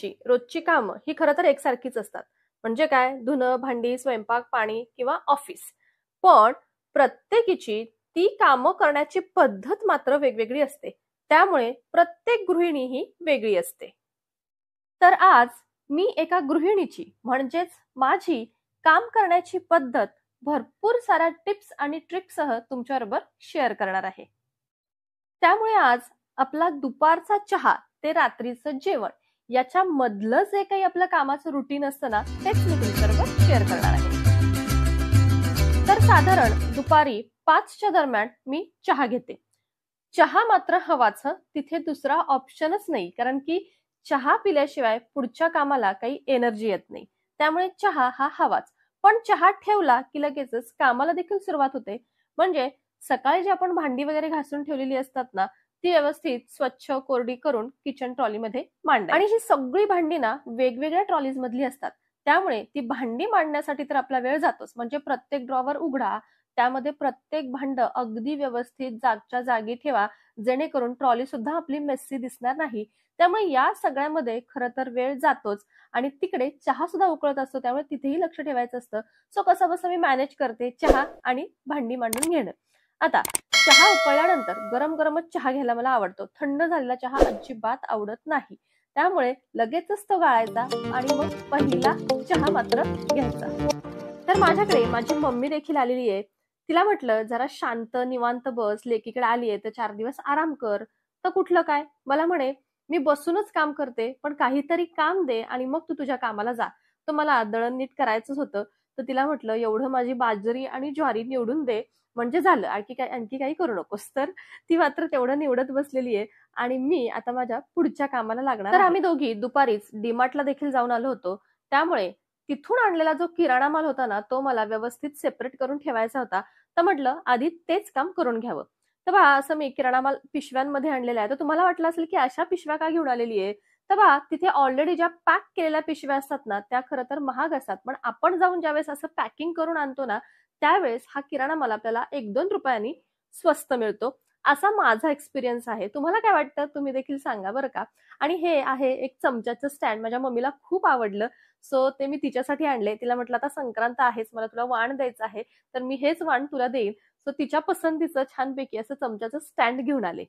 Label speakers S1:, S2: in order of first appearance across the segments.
S1: प्रत्येक रोजची कामं ही खरं तर एकसारखीच असतात. म्हणजे काय? धुणं भांडी स्वयंपाक पाणी किंवा ऑफिस पण प्रत्येकीची ती कामं करण्याची पद्धत मात्र वेगवेगळी असते. त्यामुळे प्रत्येक गृहिणी ही वेगळी असते. तर आज मी एका गृहिणीची म्हणजेच माझी काम करण्याची पद्धत भरपूर साऱ्या टिप्स आणि ट्रिक्ससह तुमच्याबरोबर शेअर करणार आहे. त्यामुळे आज आपला दुपारचा चहा ते रात्रीचं जेवण याच्या मधलं जे काही आपलं कामाचं रुटीन असतं ना तेच मी तुमच्याबरोबर शेअर करणार आहे. तर साधारण दुपारी पाचच्या दरम्यान मी चहा घेते. चहा मात्र हवाच तिथे दुसरा ऑप्शनच नाही कारण की चहा पिल्याशिवाय पुढच्या कामाला काही एनर्जी येत नाही. त्यामुळे चहा हा हवाच. पण चहा ठेवला की लगेचच कामाला देखील सुरुवात होते. म्हणजे सकाळी जे आपण भांडी वगैरे घासून ठेवलेली असतात ना ती व्यवस्थित स्वच्छ कोरडी करून किचन ट्रॉलीमध्ये मांडा आणि ही सगळी भांडी ना वेगवेगळ्या ट्रॉलीज मधली असतात. त्यामुळे ती भांडी मांडण्यासाठी तर आपला वेळ जातोच. म्हणजे प्रत्येक ड्रॉवर उघडा त्यामध्ये प्रत्येक भांड अगदी व्यवस्थित जागच्या जागी ठेवा जेणेकरून ट्रॉली सुद्धा आपली मेस्सी दिसणार नाही. त्यामुळे या सगळ्यामध्ये खरं तर वेळ जातोच. आणि तिकडे चहा सुद्धा उकळत असतो त्यामुळे तिथेही लक्ष ठेवायचं असतं. सो कसं बसं मी मॅनेज करते चहा आणि भांडी मांडून घेणं. आता चहा उकळल्यानंतर गरम गरमच चहा घ्यायला मला आवडतो. थंड झालेला चहा अजिबात आवडत नाही. त्यामुळे लगेचच तो गाळायचा आणि मग पहिला चहा मात्र घ्यायचा. तर माझ्याकडे माझी मम्मी देखील आलेली आहे. तिला म्हटलं जरा शांत निवांत बस. लेकीकडे आली आहे तर चार दिवस आराम कर. तर कुठलं काय? मला म्हणे मी बसूनच काम करते पण काहीतरी काम दे आणि मग तू तुझ्या कामाला जा. तर मला दळण नीट करायचंच होतं. तर तिला म्हटलं एवढं माझी बाजरी आणि ज्वारी निवडून दे. म्हणजे झालं आणखी काय आणखी काही करू नकोस. तर ती मात्र तेवढं निवडत बसलेली आहे आणि मी आता माझ्या पुढच्या कामाला लागणार तर आम्ही दोघी दुपारीच डीमार्टला देखील जाऊन आलो होतो. त्यामुळे तिथून आणलेला जो किराणा माल होता ना तो मला व्यवस्थित सेपरेट करून ठेवायचा होता. तर म्हटलं आधी तेच काम करून घ्यावं. तर बा असं मी किराणा माल पिशव्यांमध्ये आणलेला आहे. तर तुम्हाला वाटलं असेल की अशा पिशव्या का घेऊन आलेली आहे? तर बा तिथे ऑलरेडी ज्या पॅक केलेल्या पिशव्या असतात ना त्या खरं तर महाग असतात. पण आपण जाऊन ज्यावेळेस असं पॅकिंग करून आणतो ना त्यावेळेस हा किराणा मला आपल्याला एक दोन रुपयांनी स्वस्त मिळतो. असा माझा एक्सपिरियन्स आहे. तुम्हाला काय वाटतं? तुम्ही देखील सांगा बरं का? आणि हे आहे एक चमच्याचं स्टँड माझ्या मम्मीला खूप आवडलं. सो ते मी तिच्यासाठी आणले. तिला म्हटलं आता संक्रांत आहेच. मला तुला वाण द्यायचं आहे. तर मी हेच वाण तुला देईन. सो तिच्या पसंतीचं छानपैकी असं चमच्याचं स्टँड घेऊन आले.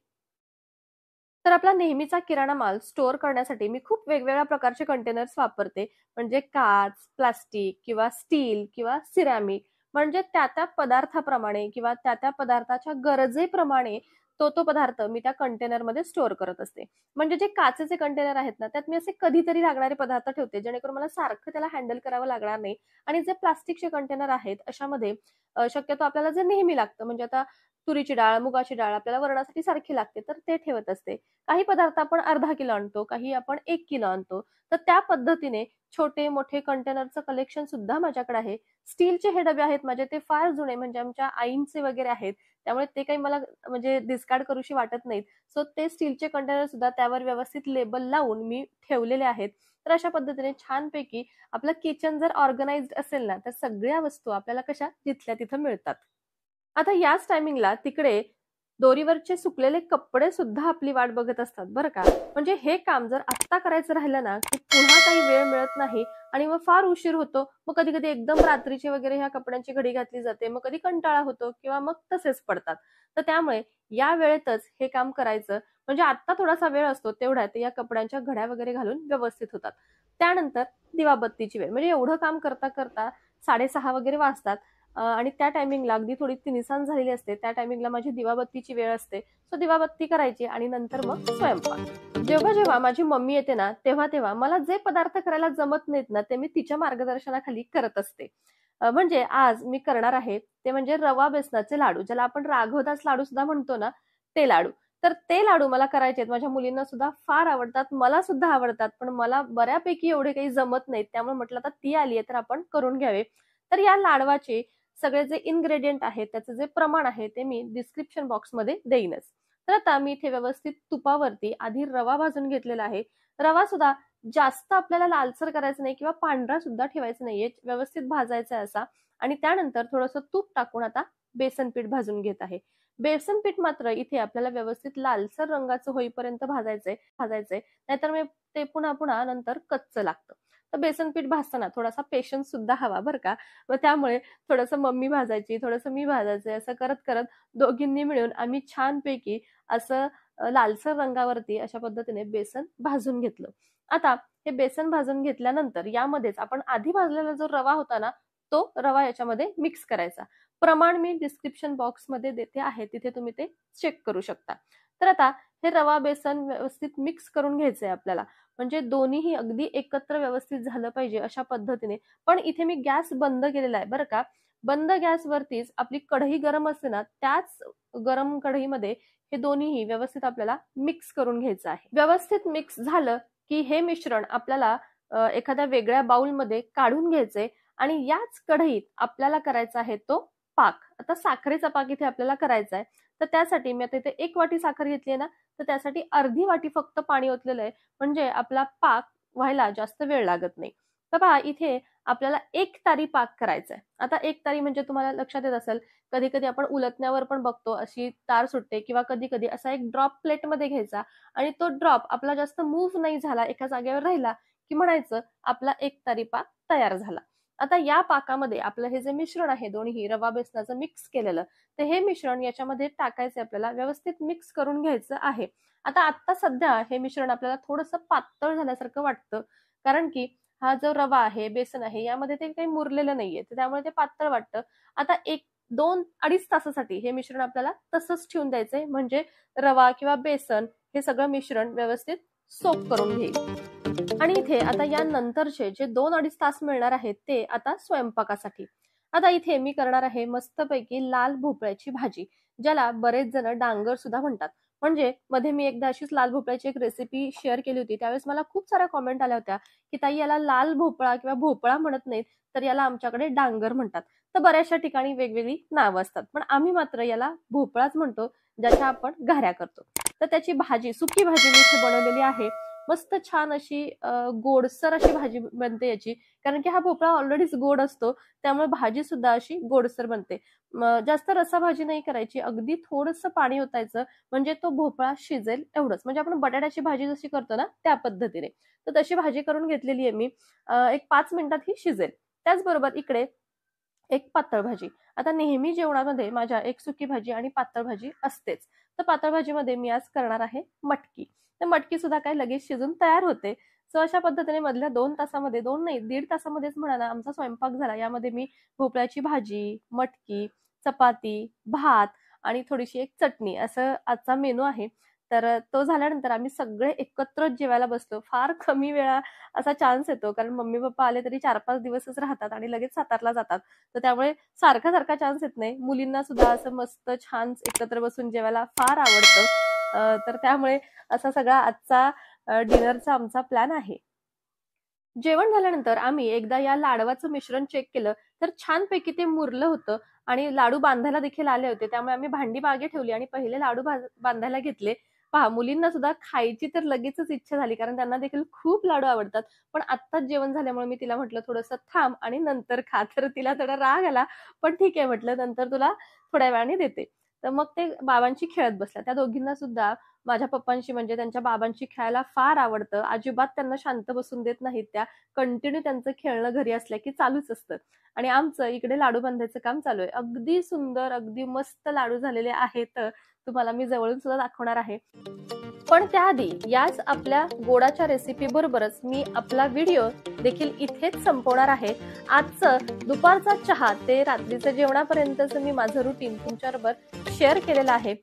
S1: तर आपला नेहमीचा किराणा माल स्टोअर करण्यासाठी मी खूप वेगवेगळ्या प्रकारचे कंटेनर्स वापरते. म्हणजे काच प्लास्टिक किंवा स्टील किंवा सिरॅमिक म्हणजे त्या त्या पदार्थाप्रमाणे किंवा त्या त्या पदार्थाच्या गरजेप्रमाणे तो तो पदार्थ मी त्या कंटेनरमध्ये स्टोअर करत असते. म्हणजे जे काचेचे कंटेनर आहेत ना त्यात मी असे कधीतरी लागणारे पदार्थ ठेवते जेणेकरून मला सारखं त्याला हँडल करावं लागणार नाही. आणि जे प्लास्टिकचे कंटेनर आहेत अशामध्ये शक्यतो आपल्याला जे नेहमी लागतं म्हणजे आता तुरीची डाळ मुगाची डाळ आपल्याला वरणासाठी सारखी लागते तर ते ठेवत असते. काही पदार्थ आपण अर्धा किलो आणतो काही आपण एक किलो आणतो. तर त्या पद्धतीने छोटे मोठे कंटेनरचं कलेक्शन सुद्धा माझ्याकडे आहे. स्टीलचे हे डबे आहेत माझे ते फार जुने म्हणजे आमच्या आईंचे वगैरे आहेत. त्यामुळे ते काही मला म्हणजे डिस्कार्ड करूशी वाटत नाहीत. सो ते स्टीलचे कंटेनर सुद्धा त्यावर व्यवस्थित लेबल लावून मी ठेवलेले आहेत. तर अशा पद्धतीने छानपैकी आपलं किचन जर ऑर्गनाइज्ड असेल ना तर सगळ्या वस्तू आपल्याला कशा? तिथल्या तिथं मिळतात. आता याच टायमिंगला तिकडे दोरीवरचे सुकलेले कपडे सुद्धा आपली वाट बघत असतात बरं का? म्हणजे हे काम जर आत्ता करायचं राहिलं ना की पुन्हा काही वेळ मिळत नाही आणि मग फार उशीर होतो. मग कधी कधी एकदम रात्रीचे वगैरे ह्या कपड्यांची घडी घातली जाते मग कधी कंटाळा होतो किंवा मग तसेच पडतात. तर त्यामुळे या वेळेतच हे काम करायचं. म्हणजे आता थोडासा वेळ असतो तेवढ्यात या कपड्यांच्या घड्या वगैरे घालून व्यवस्थित होतात. त्यानंतर दिवाबत्तीची वेळ. म्हणजे एवढं काम करता करता साडेसहा वगैरे वाजतात. आणि त्या टायमिंगला अगदी थोडी तिनिसान झालेली असते त्या टायमिंगला माझी दिवाबत्तीची वेळ असते. सो दिवाबत्ती करायची आणि नंतर मग स्वयंपाक. जेव्हा जेव्हा माझी मम्मी येते ना तेव्हा तेव्हा मला जे पदार्थ करायला जमत नाहीत ना ते मी तिच्या मार्गदर्शनाखाली करत असते. म्हणजे आज मी करणार आहे ते म्हणजे रवा बेसनाचे लाडू ज्याला आपण राघवदास लाडू सुद्धा म्हणतो ना ते लाडू. तर ते लाडू मला करायचे माझ्या मुलींना सुद्धा फार आवडतात मला सुद्धा आवडतात पण मला बऱ्यापैकी एवढे काही जमत नाहीत. त्यामुळे म्हटलं आता ती आली आहे तर आपण करून घ्यावे. तर या लाडवाचे सगळे जे इन्ग्रेडियंट आहेत त्याचं जे प्रमाण आहे ते मी डिस्क्रिप्शन बॉक्समध्ये देईनच. तर आता मी इथे व्यवस्थित तुपावरती आधी रवा भाजून घेतलेला आहे. रवा सुद्धा जास्त आपल्याला लालसर करायचं नाही किंवा पांढरा सुद्धा ठेवायचा नाहीये व्यवस्थित भाजायचा असा. आणि त्यानंतर थोडंसं तूप टाकून आता बेसन पीठ भाजून घेत आहे. बेसन पीठ मात्र इथे आपल्याला व्यवस्थित लालसर रंगाचं होईपर्यंत भाजायचंय भाजायचंय. नाहीतर मी ते पुन्हा पुन्हा नंतर कच्च लागतं. तर बेसन पीठ भाजताना थोडासा पेशन्स सुद्धा हवा बरं का. मग त्यामुळे थोडंसं मम्मी भाजायची थोडंसं मी भाजायचं असं करत करत दोघींनी मिळून आम्ही छानपैकी असं लालसर रंगावरती अशा पद्धतीने बेसन भाजून घेतलं. आता हे बेसन भाजून घेतल्यानंतर यामध्येच आपण आधी भाजलेला जो रवा होता ना तो रवा याच्यामध्ये मिक्स करायचा. प्रमाण मी डिस्क्रिप्शन बॉक्समध्ये देते आहे तिथे तुम्ही ते चेक करू शकता. तर आता हे रवा बेसन व्यवस्थित मिक्स करून घ्यायचंय आपल्याला. म्हणजे दोन्हीही अगदी एकत्र व्यवस्थित झालं पाहिजे अशा पद्धतीने. पण इथे मी गॅस बंद केलेला आहे बरं का. बंद गॅसवरतीच आपली कढई गरम असते ना त्याच गरम कढईमध्ये हे दोन्हीही व्यवस्थित आपल्याला मिक्स करून घ्यायचं आहे. व्यवस्थित मिक्स झालं की हे मिश्रण आपल्याला एखाद्या वेगळ्या बाउलमध्ये काढून घ्यायचंय. आणि याच कढईत आपल्याला करायचा आहे तो पाक. आता साखरेचा पाक इथे आपल्याला करायचा आहे. तर त्यासाठी मी आता इथे एक वाटी साखर घेतली आहे ना तर त्यासाठी अर्धी वाटी फक्त पाणी ओतलेलं आहे. म्हणजे आपला पाक व्हायला जास्त वेळ लागत नाही. तर पहा इथे आपल्याला एक तारी पाक करायचा आहे आता एक तारी म्हणजे तुम्हाला लक्षात येत असेल कधी कधी आपण उलटण्यावर पण बघतो अशी तार सुटते किंवा कधी कधी असा एक ड्रॉप प्लेटमध्ये घ्यायचा आणि तो ड्रॉप आपला जास्त मूव्ह नाही झाला एका जागेवर राहिला की म्हणायचं आपला एक तारी पाक तयार झाला. आता या पाकामध्ये आपलं हे जे मिश्रण आहे दोन्ही रवा बेसनाचं मिक्स केलेलं तर हे मिश्रण याच्यामध्ये टाकायचं आपल्याला व्यवस्थित मिक्स करून घ्यायचं आहे. आता आता सध्या हे मिश्रण आपल्याला थोडंसं पातळ झाल्यासारखं वाटतं कारण की हा जो रवा आहे बेसन आहे यामध्ये ते काही मुरलेलं नाहीये त्यामुळे ते पातळ वाटतं. आता एक दोन अडीच तासासाठी हे मिश्रण आपल्याला तसंच ठेवून द्यायचंय म्हणजे रवा किंवा बेसन हे सगळं मिश्रण व्यवस्थित सोप करून घेईल. आणि इथे आता या नंतरचे जे दोन अडीच तास मिळणार आहेत ते आता स्वयंपाकासाठी. आता इथे मी करणार आहे मस्तपैकी लाल भोपळ्याची भाजी ज्याला बरेच जण डांगर सुद्धा म्हणतात. म्हणजे मध्ये मी एकदा अशीच लाल भोपळ्याची एक रेसिपी शेअर केली होती. त्यावेळेस मला खूप साऱ्या कॉमेंट आल्या होत्या की ताई याला लाल भोपळा किंवा भोपळा म्हणत नाहीत तर याला आमच्याकडे डांगर म्हणतात. तर बऱ्याचशा ठिकाणी वेगवेगळी नावं असतात. पण आम्ही मात्र याला भोपळाच म्हणतो ज्याच्या आपण घाऱ्या करतो. तर त्याची भाजी सुकी भाजी मी इथे बनवलेली आहे. मस्त छान अशी गोडसर अशी भाजी बनते याची. कारण की हा भोपळा ऑलरेडीच गोड असतो त्यामुळे भाजी सुद्धा अशी गोडसर बनते. जास्त रसा भाजी नाही करायची अगदी थोडस पाणी ओतायचं म्हणजे तो भोपळा शिजेल एवढंच. म्हणजे आपण बटाट्याची भाजी जशी करतो ना त्या पद्धतीने. तर तशी भाजी करून घेतलेली आहे मी. एक पाच मिनिटात ही शिजेल. त्याचबरोबर इकडे एक पातळ भाजी. आता नेहमी जेवणामध्ये माझ्या एक सुकी भाजी आणि पातळ भाजी असतेच. तर पातळ भाजीमध्ये मी आज करणार आहे मटकी. तर मटकी सुद्धा काय लगेच शिजून तयार होते. सो अशा पद्धतीने मधल्या दोन तासामध्ये दोन नाही दीड तासामध्येच म्हणा ना आमचा स्वयंपाक झाला. यामध्ये मी भोपळ्याची भाजी मटकी चपाती भात आणि थोडीशी एक चटणी असं आजचा मेनू आहे. तर तो झाल्यानंतर आम्ही सगळे एकत्रच जेवायला बसलो. फार कमी वेळा असा चान्स येतो. कारण मम्मी पप्पा आले तरी चार पाच दिवसच राहतात आणि लगेच सातारला जातात. तर त्यामुळे सारखा सारखा चान्स येत नाही. मुलींना सुद्धा असं मस्त छान एकत्र बसून जेवायला फार आवडतं. तर त्यामुळे असा सगळा आजचा डिनरचा आमचा प्लॅन आहे. जेवण झाल्यानंतर आम्ही एकदा या लाडवाचं मिश्रण चेक केलं तर छानपैकी ते मुरलं होतं आणि लाडू बांधायला देखील आले होते. त्यामुळे आम्ही भांडी मागे ठेवली आणि पहिले लाडू बांधायला घेतले. पहा मुलींना सुद्धा खायची तर लगेचच इच्छा झाली कारण त्यांना देखील खूप लाडू आवडतात. पण आत्ताच जेवण झाल्यामुळे मी तिला म्हटलं थोडंसं थांब आणि नंतर खा. तर तिला थोडा राग आला पण ठीक आहे म्हटलं नंतर तुला थोड्या वेळाने देते. तर मग ते बाबांची खेळत बसल्या. त्या दोघींना सुद्धा माझ्या पप्पांशी म्हणजे त्यांच्या बाबांशी खेळायला फार आवडतं. अजिबात त्यांना शांत बसून देत नाहीत त्या. कंटिन्यू त्यांचं खेळणं घरी असल्या की चालूच असतं. आणि आमचं इकडे लाडू बांधायचं काम चालू आहे. अगदी सुंदर अगदी मस्त लाडू झालेले आहेत. तुम्हाला मी जवळून सुद्धा दाखवणार आहे. पण त्याआधी याच आपल्या गोडाच्या रेसिपी बरोबरच मी आपला व्हिडिओ देखील इथेच संपवणार आहे. आजचं दुपारचा चहा ते रात्रीचं जेवणापर्यंतच मी माझं रुटीन तुमच्याबरोबर शेअर केलेलं आहे.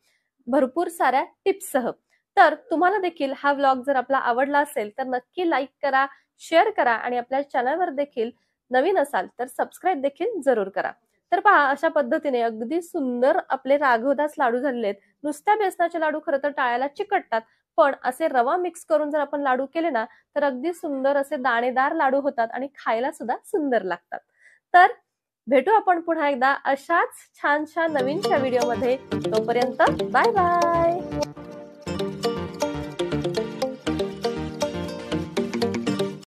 S1: भरपूर साऱ्या टिप्ससह तर तुम्हाला देखील हा व्लॉग जर आपला आवडला असेल तर नक्की लाईक करा शेअर करा आणि आपल्या चॅनलवर देखील नवीन असाल तर सबस्क्राईब देखील जरूर करा. तर पहा अशा पद्धतीने अगदी सुंदर आपले राघवदास लाडू झालेले आहेत. नुसत्या बेसनाचे लाडू खरं तर टाळ्याला चिकटतात पण असे रवा मिक्स करून जर आपण लाडू केले ना तर अगदी सुंदर असे दाणेदार लाडू होतात आणि खायला सुद्धा सुंदर लागतात. तर भेटू आपण पुन्हा एकदा अशाच छान छान नवीनच्या व्हिडिओमध्ये तोपर्यंत बाय बाय!